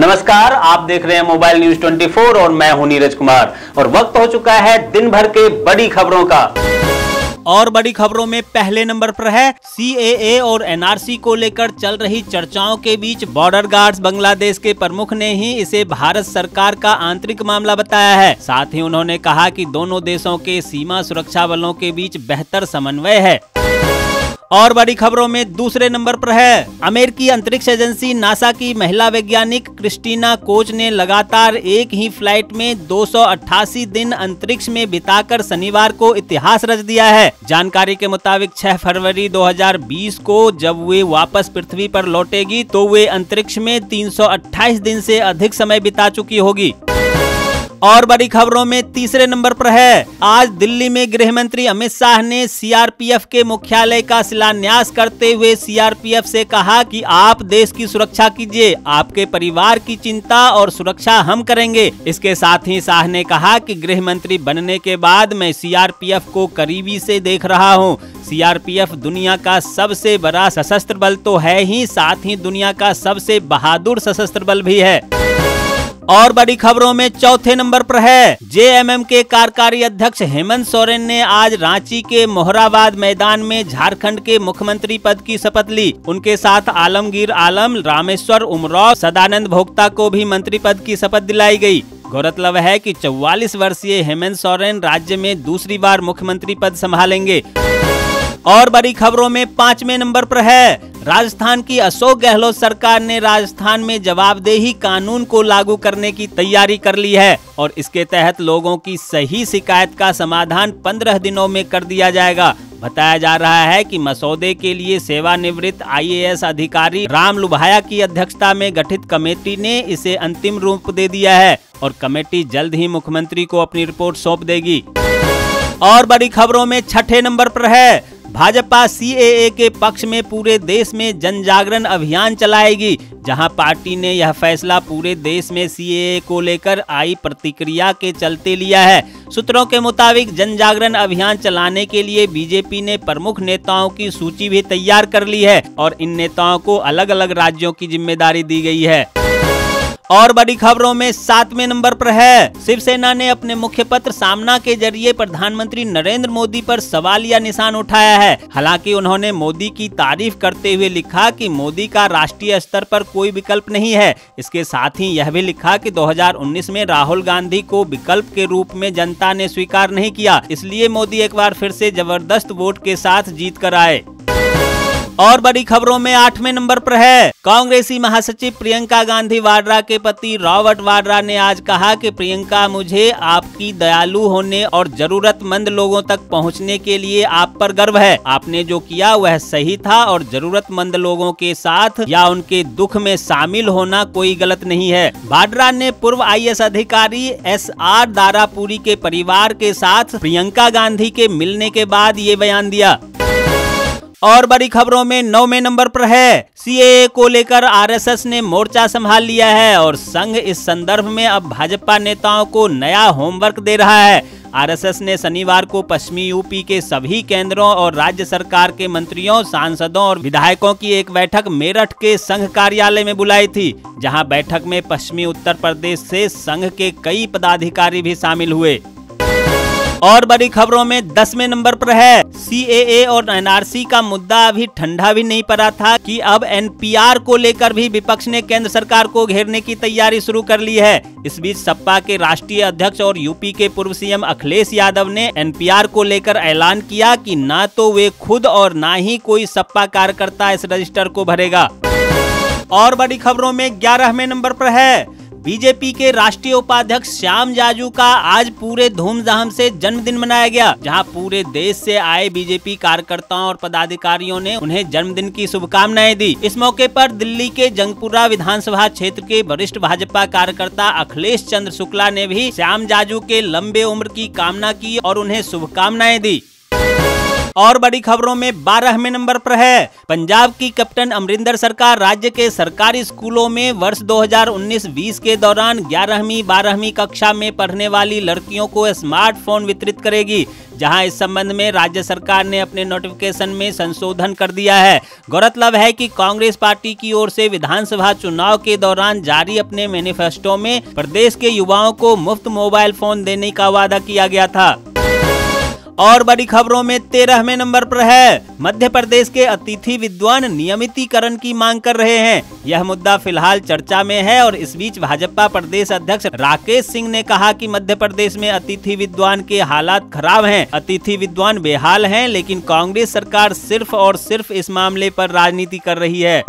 नमस्कार, आप देख रहे हैं मोबाइल न्यूज़ 24 और मैं हूँ नीरज कुमार। और वक्त हो चुका है दिन भर के बड़ी खबरों का। और बड़ी खबरों में पहले नंबर पर है सीएए और एनआरसी को लेकर चल रही चर्चाओं के बीच बॉर्डर गार्ड्स बांग्लादेश के प्रमुख ने ही इसे भारत सरकार का आंतरिक मामला बताया है। साथ ही उन्होंने कहा कि दोनों देशों के सीमा सुरक्षा बलों के बीच बेहतर समन्वय है। और बड़ी खबरों में दूसरे नंबर पर है। अमेरिकी अंतरिक्ष एजेंसी नासा की महिला वैज्ञानिक क्रिस्टीना कोच ने लगातार एक ही फ़्लाइट में दो सौ अट्ठासी दिन अंतरिक्ष में बिताकर शनिवार को इतिहास रच दिया है। जानकारी के मुताबिक 6 फरवरी 2020 को जब वे वापस पृथ्वी पर लौटेगी तो वे अंतरिक्ष में 328 दिन से अधिक समय बिता चुकी होगी। और बड़ी खबरों में तीसरे नंबर पर है। आज दिल्ली में गृह मंत्री अमित शाह ने सीआरपीएफ के मुख्यालय का शिलान्यास करते हुए सीआरपीएफ से कहा कि आप देश की सुरक्षा कीजिए, आपके परिवार की चिंता और सुरक्षा हम करेंगे। इसके साथ ही शाह ने कहा कि गृह मंत्री बनने के बाद मैं सीआरपीएफ को करीबी से देख रहा हूँ। सीआरपीएफ दुनिया का सबसे बड़ा सशस्त्र बल तो है ही, साथ ही दुनिया का सबसे बहादुर सशस्त्र बल भी है। और बड़ी खबरों में चौथे नंबर पर है। जेएमएम के कार्यकारी अध्यक्ष हेमंत सोरेन ने आज रांची के मोहराबाद मैदान में झारखंड के मुख्यमंत्री पद की शपथ ली। उनके साथ आलमगीर आलम, रामेश्वर उमराव सदानंद भोक्ता को भी मंत्री पद की शपथ दिलाई गई। गौरतलब है कि 44 वर्षीय हेमंत सोरेन राज्य में दूसरी बार मुख्यमंत्री पद संभालेंगे। और बड़ी खबरों में पाँचवें नंबर पर है। राजस्थान की अशोक गहलोत सरकार ने राजस्थान में जवाबदेही कानून को लागू करने की तैयारी कर ली है और इसके तहत लोगों की सही शिकायत का समाधान पंद्रह दिनों में कर दिया जाएगा। बताया जा रहा है कि मसौदे के लिए सेवानिवृत्त आईएएस अधिकारी राम लुभाया की अध्यक्षता में गठित कमेटी ने इसे अंतिम रूप दे दिया है और कमेटी जल्द ही मुख्यमंत्री को अपनी रिपोर्ट सौंप देगी। और बड़ी खबरों में छठे नंबर पर है। भाजपा सीएए के पक्ष में पूरे देश में जन जागरण अभियान चलाएगी, जहाँ पार्टी ने यह फैसला पूरे देश में सीएए को लेकर आई प्रतिक्रिया के चलते लिया है। सूत्रों के मुताबिक जन जागरण अभियान चलाने के लिए बीजेपी ने प्रमुख नेताओं की सूची भी तैयार कर ली है और इन नेताओं को अलग अलग राज्यों की ज़िम्मेदारी दी गई है। और बड़ी खबरों में सातवें नंबर पर है। शिवसेना ने अपने मुख्य पत्र सामना के ज़रिए प्रधानमंत्री नरेंद्र मोदी पर सवालिया निशान उठाया है। हालाँकि उन्होंने मोदी की तारीफ़ करते हुए लिखा कि मोदी का राष्ट्रीय स्तर पर कोई विकल्प नहीं है। इसके साथ ही यह भी लिखा कि 2019 में राहुल गांधी को विकल्प के रूप में जनता ने स्वीकार नहीं किया। इसलिए मोदी एक बार फिर से ज़बरदस्त वोट के साथ जीत कर आए। और बड़ी खबरों में आठवें नंबर पर है। कांग्रेसी महासचिव प्रियंका गांधी वाड्रा के पति रॉबर्ट वाड्रा ने आज कहा कि प्रियंका, मुझे आपकी दयालु होने और जरूरतमंद लोगों तक पहुँचने के लिए आप पर गर्व है। आपने जो किया, वह सही था और जरूरतमंद लोगों के साथ या उनके दुख में शामिल होना कोई गलत नहीं है। वाड्रा ने पूर्व आई अधिकारी एस आर दारापुरी के परिवार के साथ प्रियंका गांधी के मिलने के बाद ये बयान दिया। और बड़ी खबरों में नौवे नंबर पर है। सीएए को लेकर आरएसएस ने मोर्चा संभाल लिया है और संघ इस संदर्भ में अब भाजपा नेताओं को नया होमवर्क दे रहा है। आरएसएस ने शनिवार को पश्चिमी यूपी के सभी केंद्रों और राज्य सरकार के मंत्रियों, सांसदों और विधायकों की एक बैठक मेरठ के संघ कार्यालय में बुलाई थी, जहाँ बैठक में पश्चिमी उत्तर प्रदेश से संघ के कई पदाधिकारी भी शामिल हुए। और बड़ी खबरों में दसवें नंबर पर है। सीएए और एनआरसी का मुद्दा अभी ठंडा भी नहीं पड़ा था कि अब एनपीआर को लेकर भी विपक्ष ने केंद्र सरकार को घेरने की तैयारी शुरू कर ली है। इस बीच सपा के राष्ट्रीय अध्यक्ष और यूपी के पूर्व सीएम अखिलेश यादव ने एनपीआर को लेकर ऐलान किया कि न तो वे खुद और न ही कोई सपा कार्यकर्ता इस रजिस्टर को भरेगा। और बड़ी खबरों में ग्यारहवें नंबर पर है। बीजेपी के राष्ट्रीय उपाध्यक्ष श्याम जाजू का आज पूरे धूमधाम से जन्मदिन मनाया गया, जहाँ पूरे देश से आए बीजेपी कार्यकर्ताओं और पदाधिकारियों ने उन्हें जन्मदिन की शुभकामनाएँ दी। इस मौके पर दिल्ली के जंगपुरा विधानसभा क्षेत्र के वरिष्ठ भाजपा कार्यकर्ता अखिलेश चंद्र शुक्ला ने भी श्याम जाजू के लंबे उम्र की कामना की और उन्हें शुभकामनाएँ दी। और बड़ी खबरों में बारहवें नंबर पर है। पंजाब की कैप्टन अमरिंदर सरकार राज्य के सरकारी स्कूलों में वर्ष 2019-20 के दौरान 11वीं 12वीं कक्षा में पढ़ने वाली लड़कियों को स्मार्टफ़ोन वितरित करेगी, जहाँ इस संबंध में राज्य सरकार ने अपने नोटिफिकेशन में संशोधन कर दिया है। गौरतलब है कि कांग्रेस पार्टी की ओर से विधानसभा चुनाव के दौरान जारी अपने मैनिफेस्टो में प्रदेश के युवाओं को मुफ़्त मोबाइल फ़ोन देने का वादा किया गया था। और बड़ी खबरों में तेरहवें नंबर पर है। मध्य प्रदेश के अतिथि विद्वान नियमितीकरण की मांग कर रहे हैं। यह मुद्दा फ़िलहाल चर्चा में है और इस बीच भाजपा प्रदेश अध्यक्ष राकेश सिंह ने कहा कि मध्य प्रदेश में अतिथि विद्वान के हालात खराब हैं। अतिथि विद्वान बेहाल हैं, लेकिन कांग्रेस सरकार सिर्फ़ और सिर्फ़ इस मामले पर राजनीति कर रही है।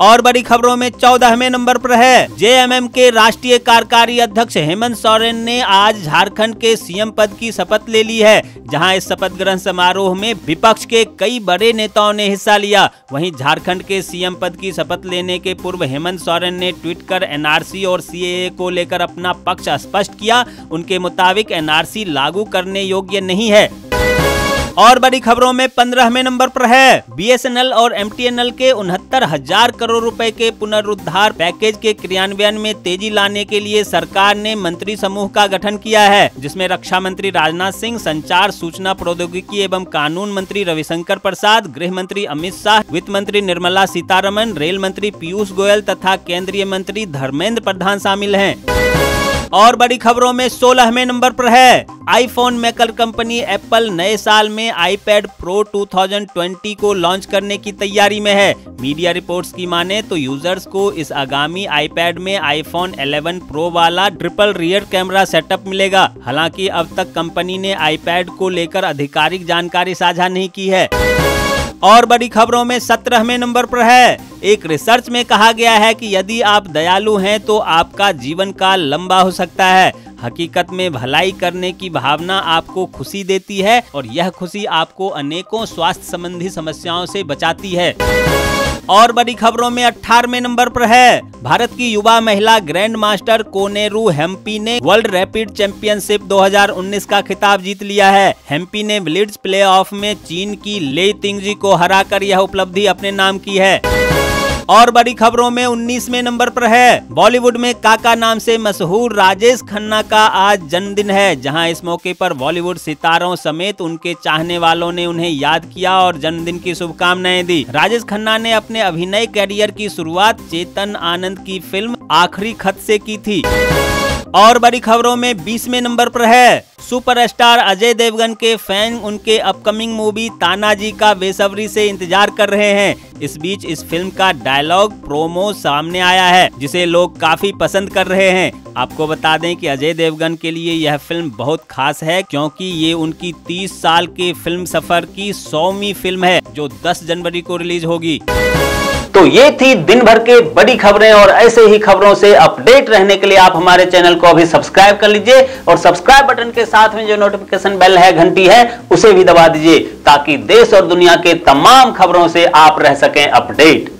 और बड़ी खबरों में चौदहवें नंबर पर है। जेएमएम के राष्ट्रीय कार्यकारी अध्यक्ष हेमंत सोरेन ने आज झारखंड के सीएम पद की शपथ ले ली है, जहाँ इस शपथ ग्रहण समारोह में विपक्ष के कई बड़े नेताओं ने हिस्सा लिया। वहीं झारखंड के सीएम पद की शपथ लेने के पूर्व हेमंत सोरेन ने ट्वीट कर एनआरसी और सीएए को लेकर अपना पक्ष स्पष्ट किया। उनके मुताबिक एनआरसी लागू करने योग्य नहीं है। और बड़ी खबरों में पंद्रहवें नंबर पर है। बीएसएनएल और एमटीएनएल के उनहत्तर हज़ार करोड़ रुपए के पुनरुद्धार पैकेज के क्रियान्वयन में तेज़ी लाने के लिए सरकार ने मंत्री समूह का गठन किया है, जिसमें रक्षा मंत्री राजनाथ सिंह, संचार सूचना प्रौद्योगिकी एवं कानून मंत्री रविशंकर प्रसाद, गृह मंत्री अमित शाह, वित्त मंत्री निर्मला सीतारमन रेल मंत्री पीयूष गोयल तथा केंद्रीय मंत्री धर्मेंद्र प्रधान शामिल हैं। और बड़ी खबरों में सोलहवें नंबर पर है। आईफोन मेकर कंपनी एप्पल नए साल में आईपैड प्रो 2020 को लॉन्च करने की तैयारी में है। मीडिया रिपोर्ट्स की माने तो यूज़र्स को इस आगामी आईपैड में आईफोन 11 प्रो वाला ट्रिपल रियर कैमरा सेटअप मिलेगा। हालाँकि अब तक कंपनी ने आईपैड को लेकर आधिकारिक जानकारी साझा नहीं की है। और बड़ी खबरों में सत्रहवें नंबर पर है। एक रिसर्च में कहा गया है कि यदि आप दयालु हैं तो आपका जीवन काल लंबा हो सकता है। हकीकत में भलाई करने की भावना आपको खुशी देती है और यह खुशी आपको अनेकों स्वास्थ्य संबंधी समस्याओं से बचाती है। और बड़ी खबरों में अठारहवें नंबर पर है। भारत की युवा महिला ग्रैंड मास्टर कोनेरू हेम्पी ने वर्ल्ड रैपिड चैंपियनशिप 2019 का खिताब जीत लिया है। हेम्पी ने ब्लिट्स प्लेऑफ में चीन की ले तिंगजी को हराकर यह उपलब्धि अपने नाम की है। और बड़ी खबरों में 19वें नंबर पर है। बॉलीवुड में काका नाम से मशहूर राजेश खन्ना का आज जन्मदिन है, जहाँ इस मौके पर बॉलीवुड सितारों समेत उनके चाहने वालों ने उन्हें याद किया और जन्मदिन की शुभकामनाएँ दी। राजेश खन्ना ने अपने अभिनय कैरियर की शुरुआत चेतन आनंद की फ़िल्म आखिरी खत से की थी। और बड़ी खबरों में बीसवें नंबर पर है। सुपरस्टार अजय देवगन के फ़ैन, उनके अपकमिंग मूवी तानाजी का बेसब्री से इंतज़ार कर रहे हैं। इस बीच इस फ़िल्म का डायलॉग, प्रोमो सामने आया है, जिसे लोग काफ़ी पसंद कर रहे हैं। आपको बता दें कि अजय देवगन के लिए यह फ़िल्म बहुत खास है, क्योंकि ये उनकी 30 साल के फ़िल्म सफ़र की सौवीं फ़िल्म है, जो 10 जनवरी को रिलीज़ होगी। तो ये थी दिन भर के बड़ी खबरें और ऐसे ही खबरों से अपडेट रहने के लिए आप हमारे चैनल को अभी सब्सक्राइब कर लीजिए और सब्सक्राइब बटन के साथ में जो नोटिफिकेशन बेल है, घंटी है, उसे भी दबा दीजिए ताकि देश और दुनिया के तमाम खबरों से आप रह सकें अपडेट।